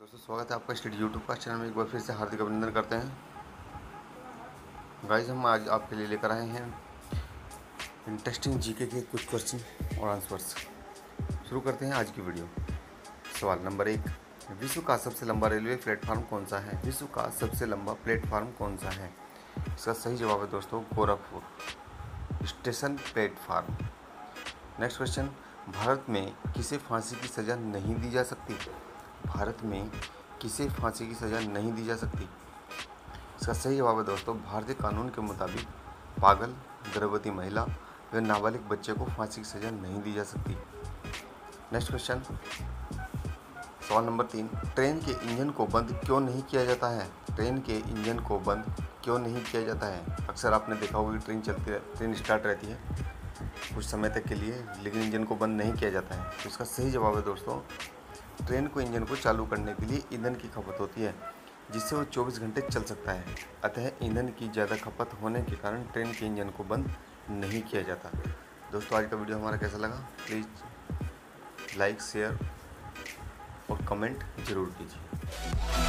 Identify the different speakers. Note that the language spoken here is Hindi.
Speaker 1: दोस्तों, स्वागत है आपका स्टडी यूट्यूब का चैनल में। एक बार फिर से हार्दिक अभिनंदन करते हैं। गाइस, हम आज आपके लिए लेकर आए हैं इंटरेस्टिंग जीके के कुछ क्वेश्चन और आंसर्स। शुरू करते हैं आज की वीडियो। सवाल नंबर एक, विश्व का सबसे लंबा रेलवे प्लेटफार्म कौन सा है? विश्व का सबसे लंबा प्लेटफार्म कौन सा है? इसका सही जवाब है दोस्तों, Gorakhpur station platform. Next question, Bharat में किसे फांसी की सज़ा नहीं दी जा सकती? भारत में किसे फांसी की सज़ा नहीं दी जा सकती। इसका सही जवाब है दोस्तों, भारतीय कानून के मुताबिक पागल, गर्भवती महिला व नाबालिग बच्चे को फांसी की सज़ा नहीं दी जा सकती। Next question. सवाल नंबर तीन। ट्रेन के इंजन को बंद क्यों नहीं किया जाता है? ट्रेन के इंजन को बंद क्यों नहीं किया जाता है? अक्सर आपने देखा होगा कि ट्रेन चलती ट्रेन स्टार्ट रहती है कुछ समय तक के लिए, लेकिन इंजन को बंद नहीं किया जाता है। तो इसका सही जवाब है दोस्तों ट्रेन को इंजन को चालू करने के लिए ईंधन की खपत होती है, जिससे वो 24 घंटे चल सकता है। अतः ईंधन की ज़्यादा खपत होने के कारण ट्रेन के इंजन को बंद नहीं किया जाता। दोस्तों, आज का वीडियो हमारा कैसा लगा? प्लीज़ लाइक शेयर और कमेंट ज़रूर कीजिए।